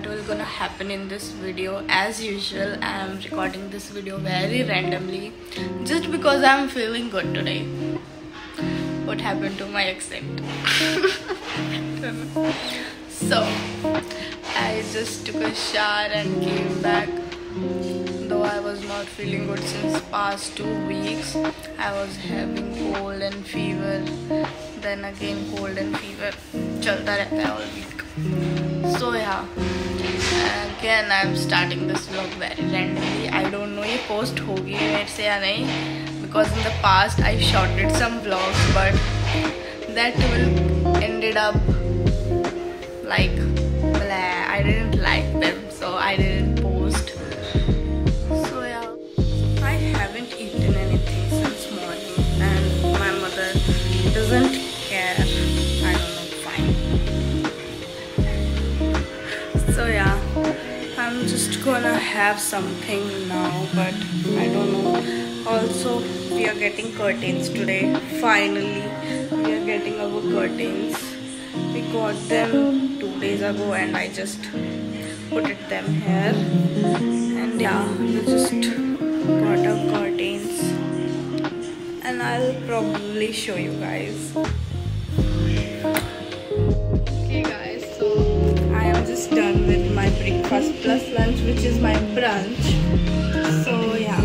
what will gonna happen in this video. As usual, I am recording this video very randomly just because I am feeling good today. What happened to my accent? so, I just took a shower and came back though I was not feeling good since past two weeks. I was having cold and fever. Then again cold and fever. चलता रहता है all week. So yeah. Again I'm starting this vlog very randomly. I don't know ये post होगी मेरे से या नहीं because in the past I shorted some vlogs but that will ended up like blah. I didn't like them so I didn't post so yeah, I haven't eaten anything since morning, and my mother doesn't gonna have something now, but I don't know. Also, we are getting curtains today. Finally, we are getting our curtains. We got them two days ago, and I just put it them here and yeah we just got our curtains and I'll probably show you guys breakfast plus lunch which is my brunch. So yeah.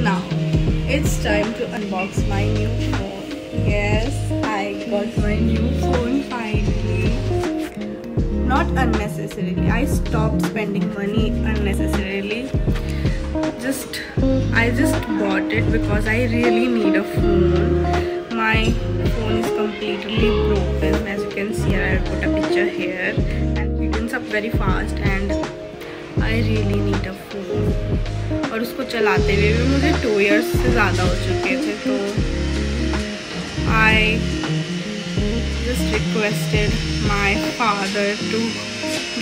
Now it's time to unbox my new phone. Yes I got my new phone finally. Not unnecessarily. I stopped spending money unnecessarily. Just i just bought it because i really need a phone. My phone is completely broken. As you can see i'll put a picture here very fast and i really need a phone और उसको चलाते हुए भी मुझे two years से ज़्यादा हो चुके थे तो आई just requested my father to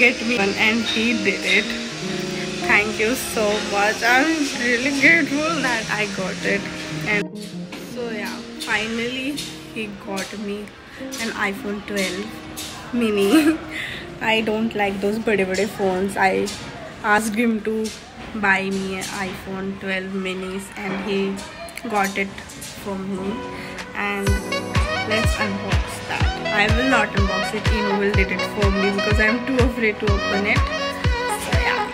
get me one and he did it thank you so much i'm really grateful that i got it and so yeah finally he got me an iphone 12 mini i don't like those bade bade phones. I asked him to buy me an iphone 12 minis and he got it for me. And let's unbox that. I will not unbox it. Inu will did it for me because I'm too afraid to open it. So yeah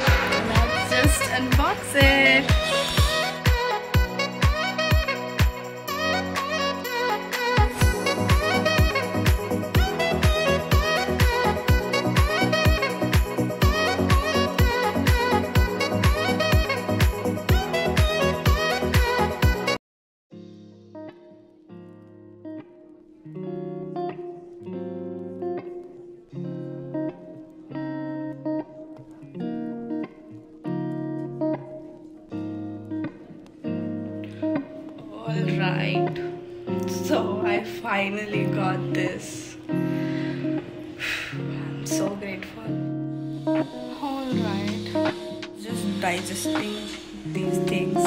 let's just unbox it Alright, so I finally got this. I'm so grateful. Alright, just digesting these things.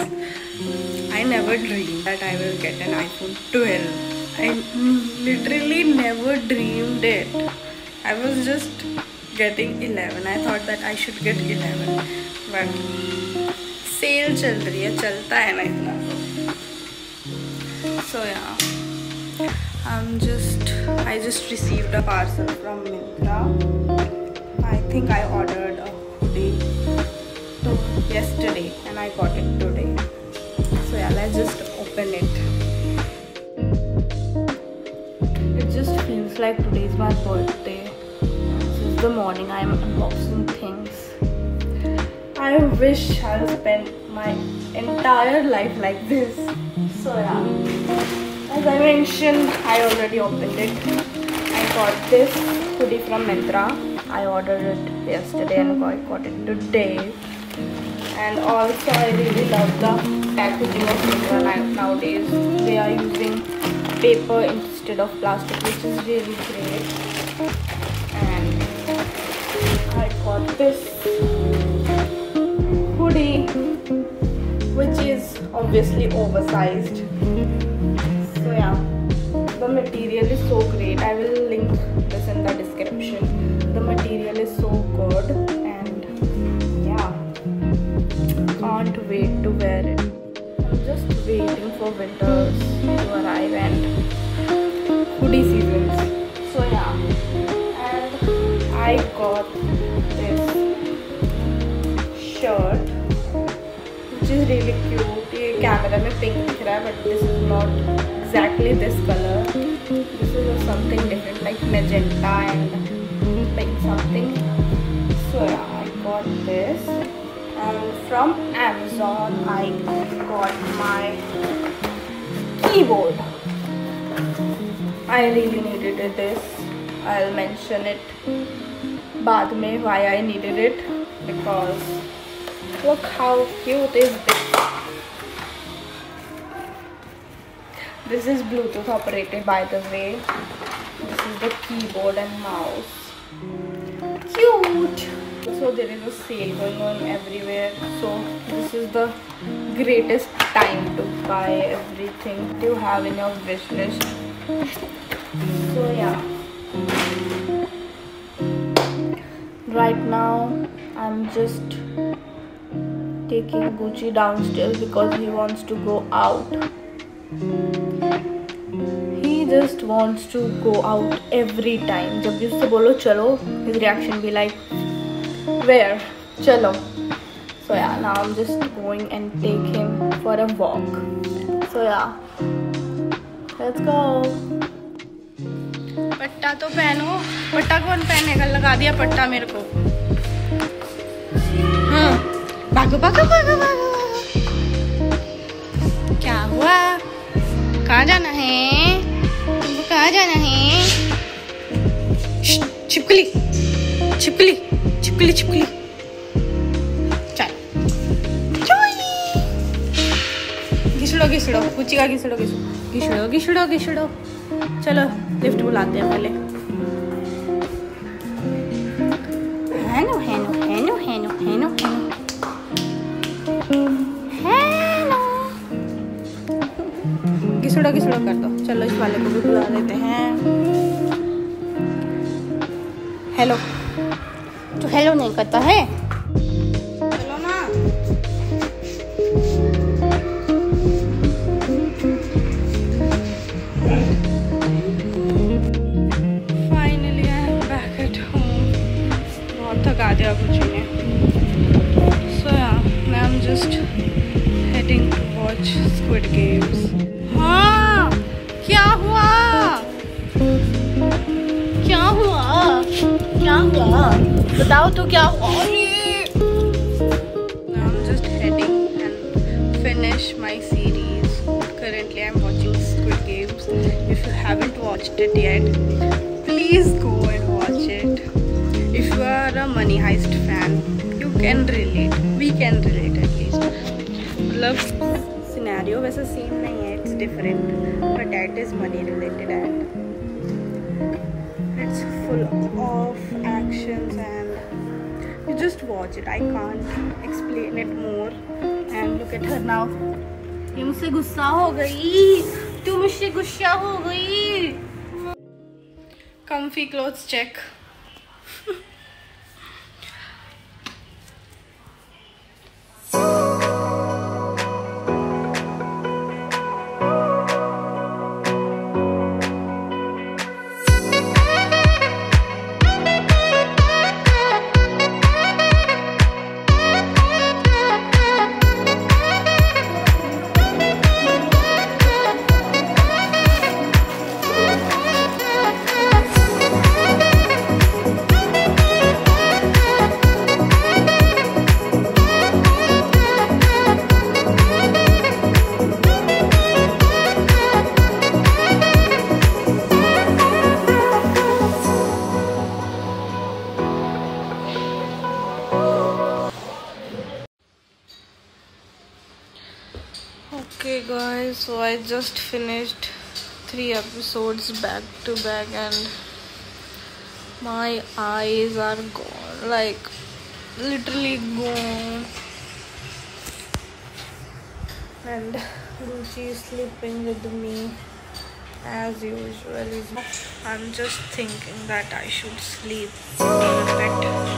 I never dreamed that I will get an iPhone 12. I literally never dreamed it. I was just getting 11. I thought that I should get 11. But cell चल रही है चलता है ना इतना तो so yeah. I'm just i just received a parcel from Myntra i think i ordered a hoodie yesterday and i got it today. So yeah let's just open it. It just feels like today is my birthday. Since the morning i'm unboxing things. I wish i'll spend my entire life like this. So yeah. As i mentioned i already opened it. I got this hoodie from Myntra. I ordered it yesterday and I got it today. And also i really love the packaging of Myntra nowadays. They are using paper instead of plastic which is really great. And i got this obviously oversized so yeah the material is so great. I will link this in the description. The material is so good and yeah, can't wait to wear it. I'm just waiting for winters to arrive and hoodie seasons. So yeah, and I got this shirt which is really cute ये camera में pink दिख रहा है but this is not exactly this colour this is something different like magenta and like something so yeah I got this and from Amazon I got my keyboard I really needed this I'll mention it बाद में why I needed it because look how cute is this This is bluetooth operated by the way. This is the keyboard and mouse. Cute! So there is a sale going on everywhere. So this is the greatest time to buy everything you have in your wish list. So yeah. Right now i'm just taking gucci downstairs because he wants to go out he just wants to go out every time जब भी उससे बोलो चलो his reaction be like where चलो so yeah now I'm just going and take him for a walk so yeah let's go पट्टा तो पहनो पट्टा कौन पहनेगा लगा दिया पट्टा मेरे को हाँ भागो भागो भागो भागो क्या हुआ कहाँ जाना है? तुमको कहाँ जाना है? छिपकली। छिपकली छिपकली छिपकली। घिसड़ो घिसड़ो। कुची का घिसड़ो। घिसड़ो घिसड़ो घिसड़ो। चलो लिफ्ट बुलाते हैं पहले। हेनो हेनो हेनो हेनो हेनो। घिसड़ो घिसड़ो कर दो? चलो, इस वाले को भी बुला देते हैं। हेलो तो हेलो नहीं करता है? ना। Finally I am back at home बहुत थका दिया कुछ ने सो जस्ट हुआ बताओ तो क्या. मतलब वैसे सेम नहीं है it's different but that is money related and full of actions and you just watch it i can't explain it more and look at her now ये मुझसे गुस्सा हो गई तू मुझसे गुस्सा हो गई comfy clothes check guys, so I just finished three episodes back to back, and my eyes are gone like literally gone. And Gucci is sleeping with me, as usual I'm just thinking that I should sleep a little bit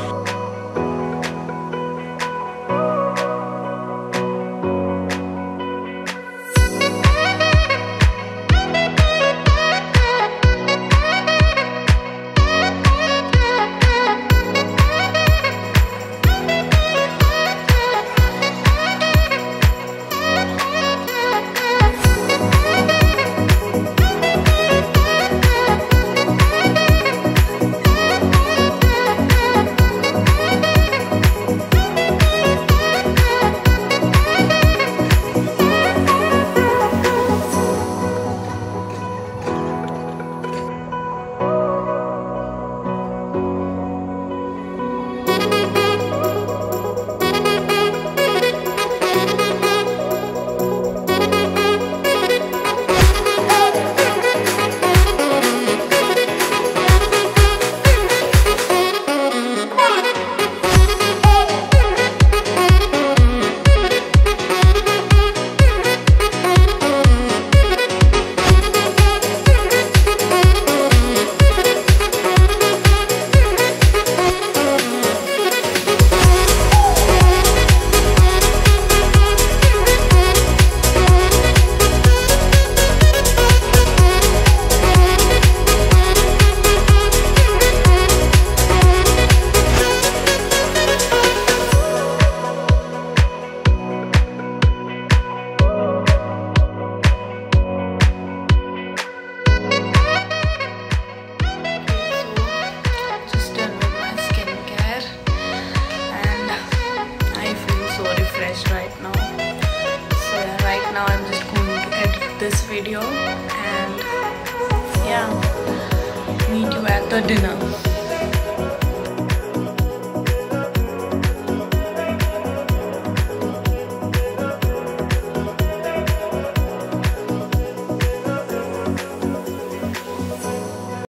this video and yeah meet you at the dinner